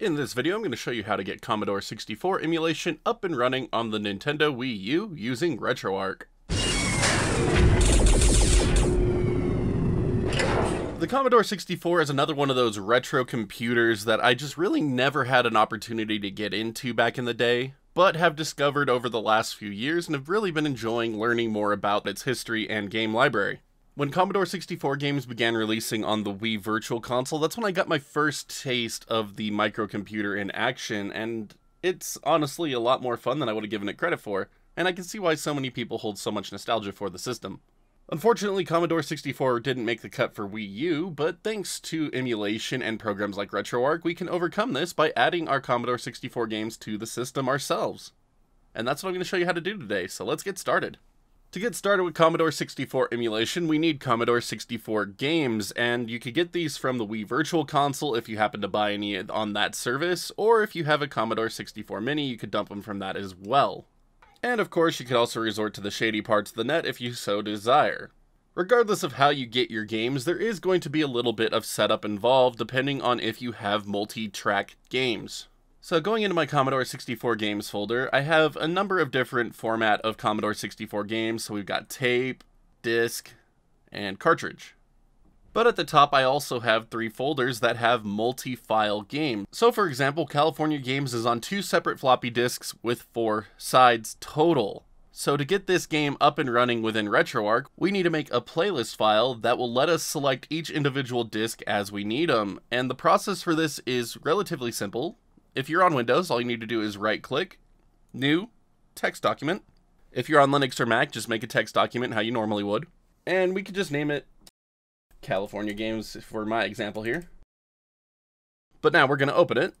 In this video, I'm going to show you how to get Commodore 64 emulation up and running on the Nintendo Wii U using RetroArch. The Commodore 64 is another one of those retro computers that I just really never had an opportunity to get into back in the day, but have discovered over the last few years and have really been enjoying learning more about its history and game library. When Commodore 64 games began releasing on the Wii Virtual Console, that's when I got my first taste of the microcomputer in action, and it's honestly a lot more fun than I would have given it credit for, and I can see why so many people hold so much nostalgia for the system. Unfortunately, Commodore 64 didn't make the cut for Wii U, but thanks to emulation and programs like RetroArch, we can overcome this by adding our Commodore 64 games to the system ourselves. And that's what I'm going to show you how to do today, so let's get started. To get started with Commodore 64 emulation, we need Commodore 64 games, and you could get these from the Wii Virtual Console if you happen to buy any on that service, or if you have a Commodore 64 Mini, you could dump them from that as well. And of course, you could also resort to the shady parts of the net if you so desire. Regardless of how you get your games, there is going to be a little bit of setup involved depending on if you have multi-track games. So going into my Commodore 64 games folder, I have a number of different format of Commodore 64 games. So we've got tape, disc, and cartridge. But at the top, I also have three folders that have multi-file games. So for example, California Games is on two separate floppy disks with four sides total. So to get this game up and running within RetroArch, we need to make a playlist file that will let us select each individual disk as we need them. And the process for this is relatively simple. If you're on Windows, all you need to do is right click, new, text document. If you're on Linux or Mac, just make a text document how you normally would. And we could just name it California games for my example here. But now we're going to open it.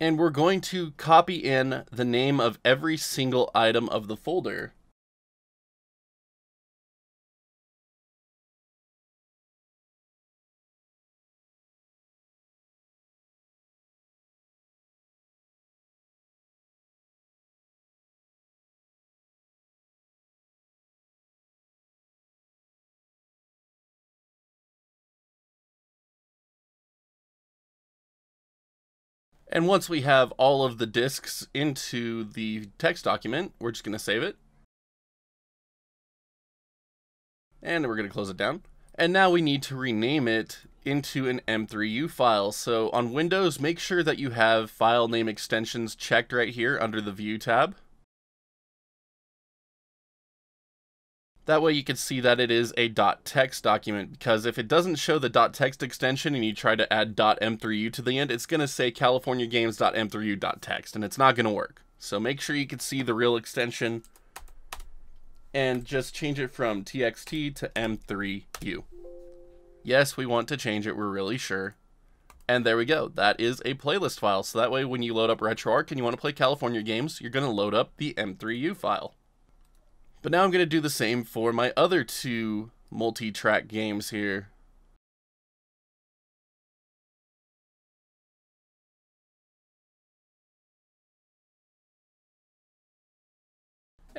And we're going to copy in the name of every single item of the folder. And once we have all of the disks into the text document, we're just going to save it. And we're going to close it down. And now we need to rename it into an M3U file. So on Windows, make sure that you have file name extensions checked right here under the View tab. That way you can see that it is a .text document, because if it doesn't show the .text extension and you try to add .m3u to the end, it's going to say californiagames.m3u.text, and it's not going to work. So make sure you can see the real extension, and just change it from txt to m3u. Yes, we want to change it, we're really sure. And there we go, that is a playlist file, so that way when you load up RetroArch and you want to play California games, you're going to load up the m3u file. But now I'm going to do the same for my other two multi-track games here.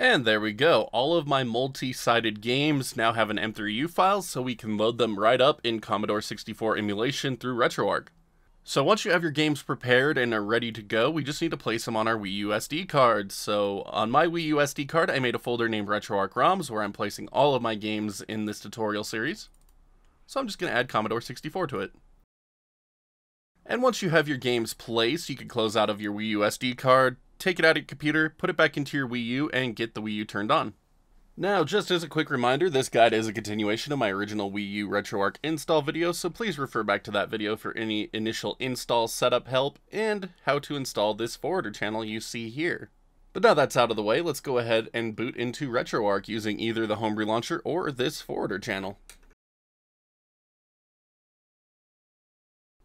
And there we go. All of my multi-sided games now have an M3U file, so we can load them right up in Commodore 64 emulation through RetroArch. So once you have your games prepared and are ready to go, we just need to place them on our Wii U SD card. So on my Wii U SD card, I made a folder named RetroArch ROMs where I'm placing all of my games in this tutorial series. So I'm just going to add Commodore 64 to it. And once you have your games placed, you can close out of your Wii U SD card, take it out of your computer, put it back into your Wii U, and get the Wii U turned on. Now, just as a quick reminder, this guide is a continuation of my original Wii U RetroArch install video, so please refer back to that video for any initial install setup help and how to install this forwarder channel you see here. But now that's out of the way, let's go ahead and boot into RetroArch using either the Homebrew Launcher or this forwarder channel.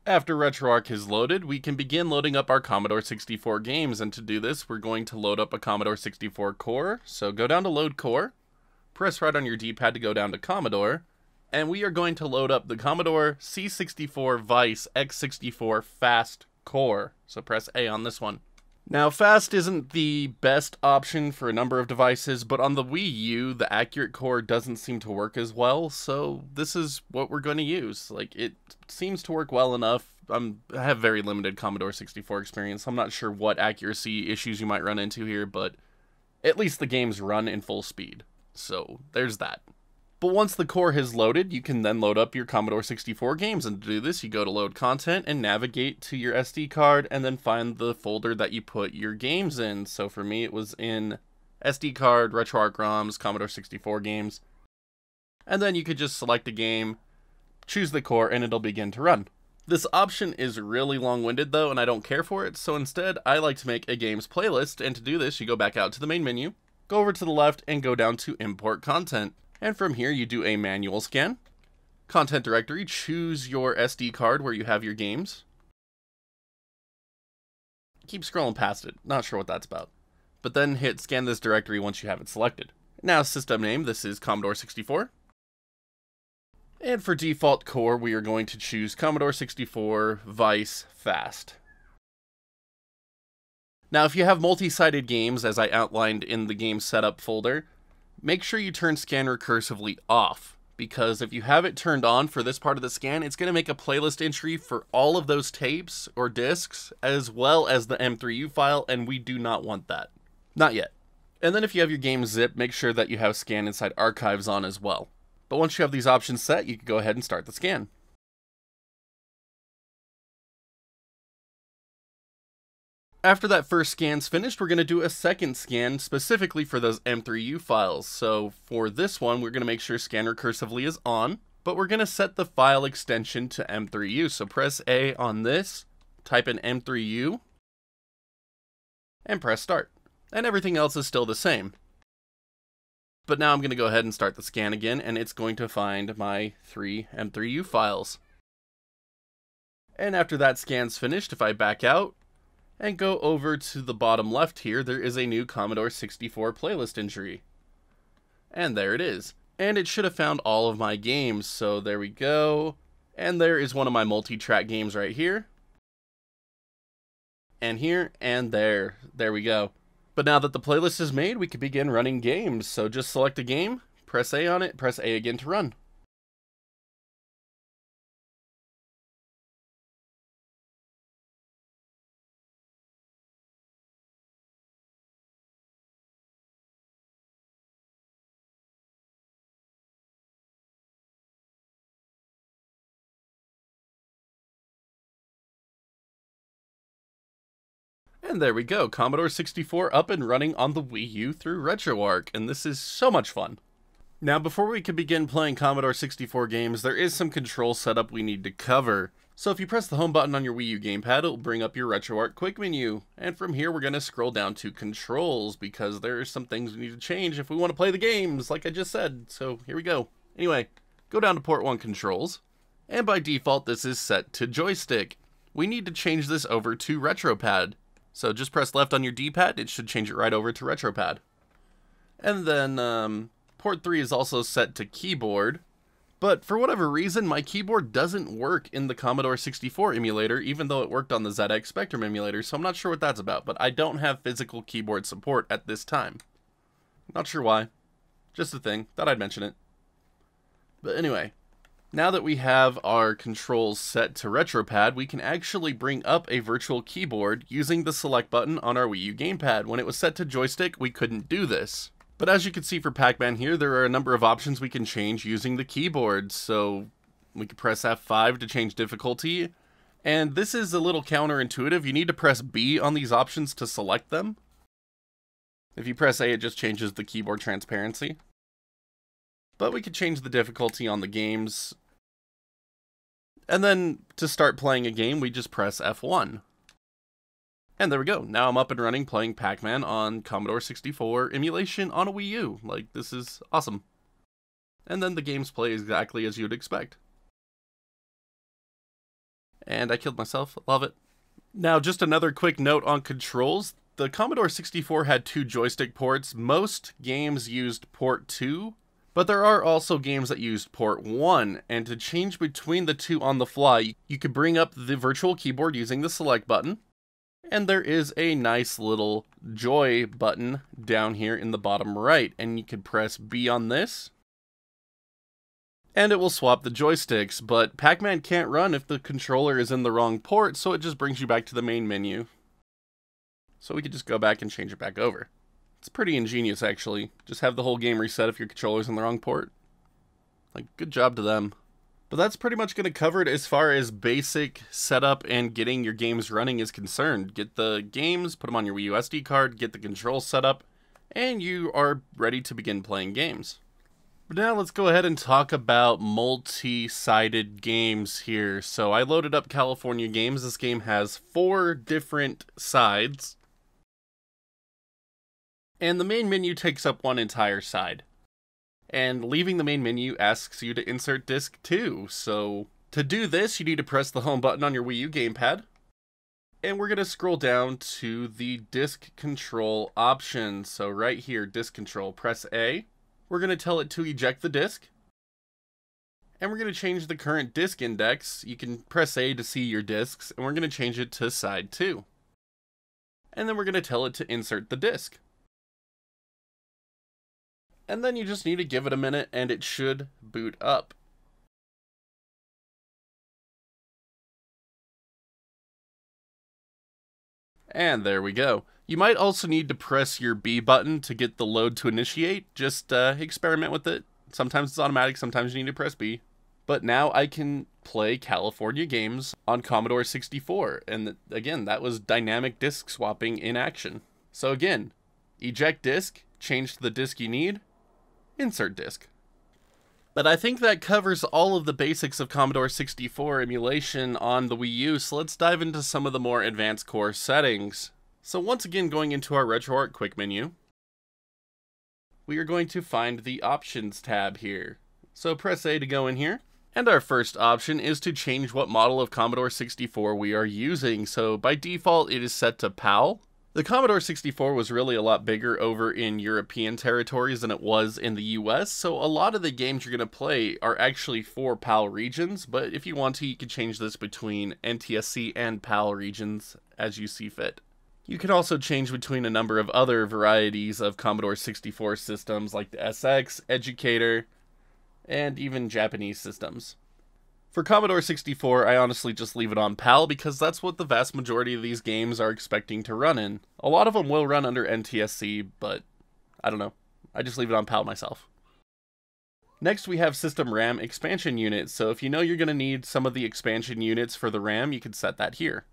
After RetroArch is loaded, we can begin loading up our Commodore 64 games, and to do this, we're going to load up a Commodore 64 core. So go down to Load Core, press right on your D-pad to go down to Commodore, and we are going to load up the Commodore C64 Vice X64 Fast Core. So press A on this one. Now, fast isn't the best option for a number of devices, but on the Wii U, the accurate core doesn't seem to work as well, so this is what we're going to use. Like, it seems to work well enough I'm I have very limited Commodore 64 experience. I'm not sure what accuracy issues you might run into here, but at least the games run in full speed. So there's that. But once the core has loaded, you can then load up your Commodore 64 games. And to do this, you go to load content and navigate to your SD card and then find the folder that you put your games in. So for me, it was in SD card, RetroArch ROMs, Commodore 64 games. And then you could just select a game, choose the core, and it'll begin to run. This option is really long-winded though, and I don't care for it, so instead I like to make a games playlist, and to do this you go back out to the main menu, go over to the left, and go down to import content. And from here, you do a manual scan. Content directory, choose your SD card where you have your games. Keep scrolling past it, not sure what that's about. But then hit scan this directory once you have it selected. Now system name, this is Commodore 64. And for default core, we are going to choose Commodore 64 Vice Fast. Now, if you have multi-sided games, as I outlined in the game setup folder, make sure you turn scan recursively off because if you have it turned on for this part of the scan, it's going to make a playlist entry for all of those tapes or discs as well as the M3U file, and we do not want that. Not yet. And then if you have your game zip, make sure that you have scan inside archives on as well. But once you have these options set, you can go ahead and start the scan. After that first scan's finished, we're going to do a second scan specifically for those M3U files. So for this one, we're going to make sure scan recursively is on, but we're going to set the file extension to M3U. So press A on this, type in M3U, and press start. And everything else is still the same. But now I'm going to go ahead and start the scan again, and it's going to find my three M3U files. And after that scan's finished, if I back out, and go over to the bottom left here, there is a new Commodore 64 playlist entry. And there it is. And it should have found all of my games, so there we go. And there is one of my multi-track games right here. And here, and there. There we go. But now that the playlist is made, we can begin running games. So just select a game, press A on it, press A again to run. And there we go, Commodore 64 up and running on the Wii U through RetroArch, and this is so much fun. Now, before we can begin playing Commodore 64 games, there is some control setup we need to cover. So if you press the home button on your Wii U gamepad, it'll bring up your RetroArch quick menu. And from here, we're going to scroll down to controls, because there are some things we need to change if we want to play the games, like I just said. So here we go. Anyway, go down to port 1 controls, and by default, this is set to joystick. We need to change this over to RetroPad. So just press left on your D-pad, it should change it right over to RetroPad. And then um, port 3 is also set to keyboard, but for whatever reason, my keyboard doesn't work in the Commodore 64 emulator, even though it worked on the ZX Spectrum emulator, so I'm not sure what that's about, but I don't have physical keyboard support at this time. Not sure why. Just a thing. Thought I'd mention it. But anyway, now that we have our controls set to RetroPad, we can actually bring up a virtual keyboard using the select button on our Wii U gamepad. When it was set to joystick, we couldn't do this. But as you can see for Pac-Man here, there are a number of options we can change using the keyboard. So we can press F5 to change difficulty. And this is a little counterintuitive. You need to press B on these options to select them. If you press A, it just changes the keyboard transparency. But we could change the difficulty on the games and then to start playing a game, we just press F1. And there we go. Now I'm up and running playing Pac-Man on Commodore 64 emulation on a Wii U. Like, this is awesome. And then the games play exactly as you'd expect. And I killed myself. Love it. Now, just another quick note on controls. The Commodore 64 had two joystick ports. Most games used port 2, but there are also games that used port 1, and to change between the two on the fly, you could bring up the virtual keyboard using the select button, and there is a nice little joy button down here in the bottom right, and you could press B on this, and it will swap the joysticks, but Pac-Man can't run if the controller is in the wrong port, so it just brings you back to the main menu. So we could just go back and change it back over. It's pretty ingenious, actually. Just have the whole game reset if your controller's in the wrong port. Like, good job to them. But that's pretty much going to cover it as far as basic setup and getting your games running is concerned. Get the games, put them on your Wii U SD card, get the controls set up, and you are ready to begin playing games. But now let's go ahead and talk about multi-sided games here. So I loaded up California Games. This game has four different sides. And the main menu takes up one entire side. And leaving the main menu asks you to insert disc 2. So to do this, you need to press the home button on your Wii U gamepad. And we're going to scroll down to the disc control option. So right here, disc control, press A we're going to tell it to eject the disk. And we're going to change the current disk index. You can press A to see your disks, and we're going to change it to side 2. And then we're going to tell it to insert the disk. And then you just need to give it a minute, and it should boot up. And there we go. You might also need to press your B button to get the load to initiate. Just uh, experiment with it. Sometimes it's automatic, sometimes you need to press B. But now I can play California games on Commodore 64. And again, that was dynamic disk swapping in action. So again, eject disk, change to the disk you need, insert disk. But I think that covers all of the basics of Commodore 64 emulation on the Wii U, so let's dive into some of the more advanced core settings. So once again, going into our RetroArch quick menu, we are going to find the Options tab here. So press A to go in here. And our first option is to change what model of Commodore 64 we are using. So by default, it is set to PAL. The Commodore 64 was really a lot bigger over in European territories than it was in the US, so a lot of the games you're going to play are actually for PAL regions, but if you want to, you can change this between NTSC and PAL regions as you see fit. You can also change between a number of other varieties of Commodore 64 systems like the SX, Educator, and even Japanese systems. For Commodore 64, I honestly just leave it on PAL because that's what the vast majority of these games are expecting to run in. A lot of them will run under NTSC, but I don't know. I just leave it on PAL myself. Next, we have System RAM expansion units, so if you know you're going to need some of the expansion units for the RAM, you can set that here.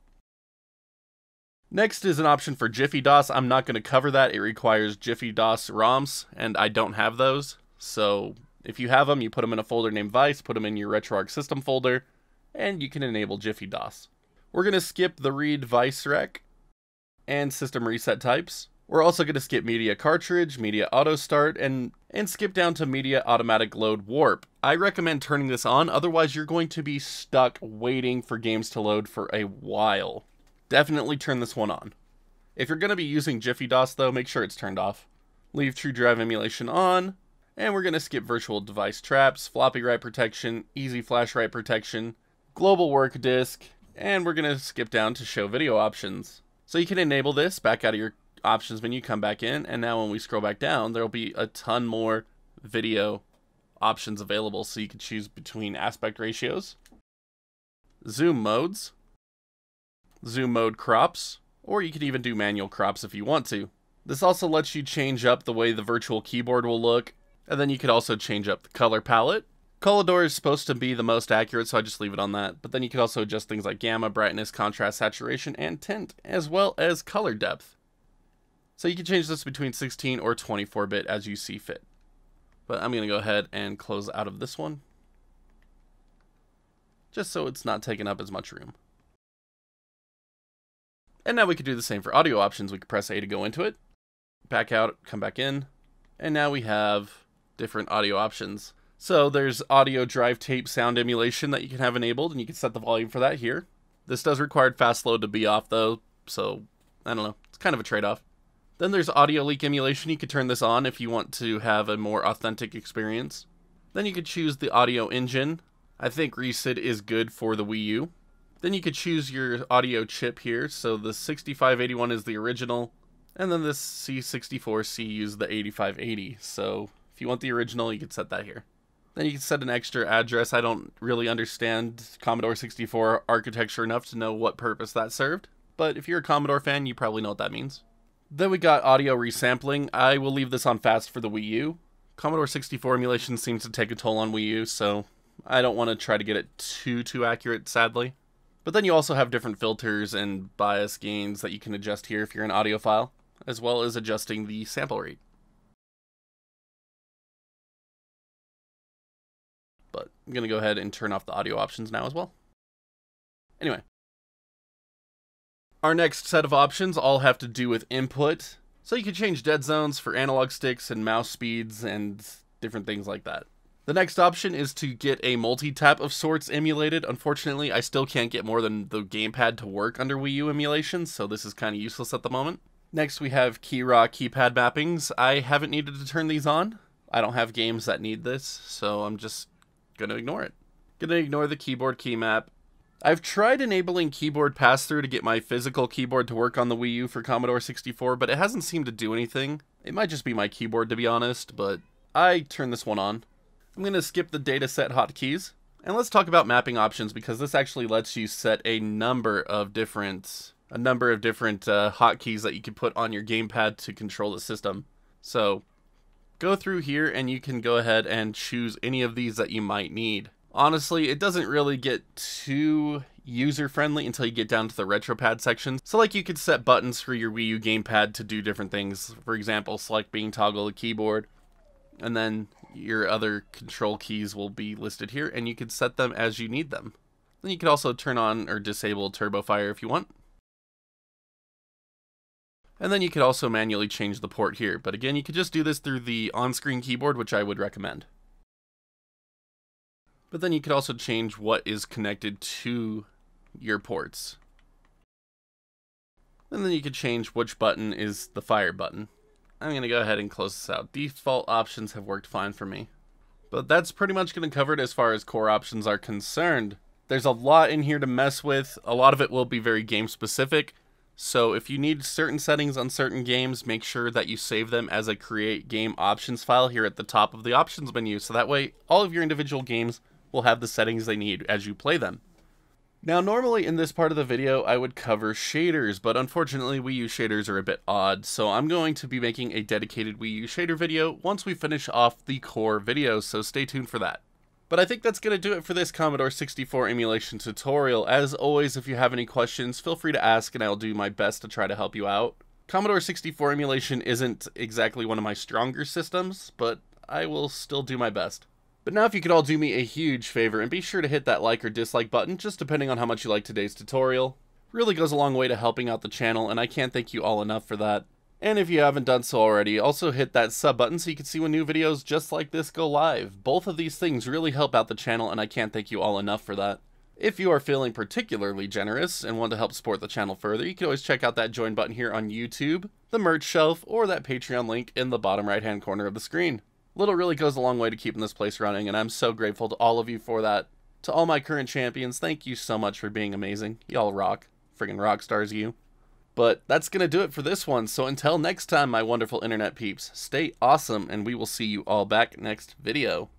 Next is an option for Jiffy DOS. I'm not going to cover that. It requires Jiffy DOS ROMs, and I don't have those. So if you have them, you put them in a folder named Vice, put them in your RetroArch system folder, and you can enable Jiffy DOS. We're going to skip the read Vice rec and system reset types. We're also going to skip media cartridge, media auto start, and, and skip down to media automatic load warp. I recommend turning this on, otherwise you're going to be stuck waiting for games to load for a while definitely turn this one on. If you're going to be using Jiffy DOS though, make sure it's turned off. Leave True Drive emulation on, and we're going to skip virtual device traps, floppy write protection, easy flash write protection, global work disk, and we're going to skip down to show video options. So you can enable this, back out of your options menu, come back in, and now when we scroll back down, there'll be a ton more video options available. So you can choose between aspect ratios, zoom modes, zoom mode crops, or you can even do manual crops if you want to. This also lets you change up the way the virtual keyboard will look, and then you could also change up the color palette. Color is supposed to be the most accurate, so I just leave it on that. But then you can also adjust things like gamma, brightness, contrast, saturation, and tint, as well as color depth. So you can change this between 16 or 24-bit as you see fit. But I'm going to go ahead and close out of this one. Just so it's not taking up as much room. And now we could do the same for audio options. We could press A to go into it, back out, come back in, and now we have different audio options. So there's audio drive tape sound emulation that you can have enabled, and you can set the volume for that here. This does require fast load to be off though, so I don't know. It's kind of a trade-off. Then there's audio leak emulation. You could turn this on if you want to have a more authentic experience. Then you could choose the audio engine. I think ReSID is good for the Wii U. Then you could choose your audio chip here. So the 6581 is the original, and then this C64C uses the 8580. So you want the original, you could set that here. Then you can set an extra address. I don't really understand Commodore 64 architecture enough to know what purpose that served, but if you're a Commodore fan, you probably know what that means. Then we got audio resampling. I will leave this on fast for the Wii U. Commodore 64 emulation seems to take a toll on Wii U, so I don't want to try to get it too too accurate, sadly. But then you also have different filters and bias gains that you can adjust here if you're an audiophile, as well as adjusting the sample rate. I'm going to go ahead and turn off the audio options now as well. Anyway, our next set of options all have to do with input. So you can change dead zones for analog sticks and mouse speeds and different things like that. The next option is to get a multi-tap of sorts emulated. Unfortunately, I still can't get more than the gamepad to work under Wii U emulation, so this is kind of useless at the moment. Next, we have Keyrah keypad mappings. I haven't needed to turn these on. I don't have games that need this, so I'm just gonna ignore it. Gonna ignore the keyboard key map. I've tried enabling keyboard pass-through to get my physical keyboard to work on the Wii U for Commodore 64, but it hasn't seemed to do anything. It might just be my keyboard to be honest, but I turn this one on. I'm going to skip the Datasette hotkeys, and let's talk about mapping options because this actually lets you set a number of different a number of different uh, hotkeys that you can put on your gamepad to control the system. So go through here and you can go ahead and choose any of these that you might need. Honestly, it doesn't really get too user-friendly until you get down to the RetroPad section. So like you could set buttons for your Wii U gamepad to do different things. For example, select being toggle the keyboard. And then your other control keys will be listed here and you can set them as you need them. Then you can also turn on or disable Turbo Fire if you want. And then you could also manually change the port here. But again, you could just do this through the on-screen keyboard, which I would recommend. But then you could also change what is connected to your ports. And then you could change which button is the fire button. I'm going to go ahead and close this out. Default options have worked fine for me. But that's pretty much going to cover it as far as core options are concerned. There's a lot in here to mess with. A lot of it will be very game specific. So if you need certain settings on certain games, make sure that you save them as a create game options file here at the top of the options menu. So that way all of your individual games will have the settings they need as you play them. Now normally in this part of the video I would cover shaders, but unfortunately Wii U shaders are a bit odd, so I'm going to be making a dedicated Wii U shader video once we finish off the core video, so stay tuned for that. But I think that's going to do it for this Commodore 64 emulation tutorial. As always, if you have any questions, feel free to ask and I'll do my best to try to help you out. Commodore 64 emulation isn't exactly one of my stronger systems, but I will still do my best. But now if you could all do me a huge favor and be sure to hit that like or dislike button, just depending on how much you like today's tutorial. Really goes a long way to helping out the channel, and I can't thank you all enough for that. And if you haven't done so already, also hit that sub button so you can see when new videos just like this go live. Both of these things really help out the channel, and I can't thank you all enough for that. If you are feeling particularly generous and want to help support the channel further, you can always check out that join button here on YouTube, the merch shelf, or that Patreon link in the bottom right hand corner of the screen. Little really goes a long way to keeping this place running, and I'm so grateful to all of you for that. To all my current champions, thank you so much for being amazing. Y'all rock. Friggin' rock stars, you. But that's going to do it for this one. So until next time, my wonderful internet peeps, stay awesome, and we will see you all back next video.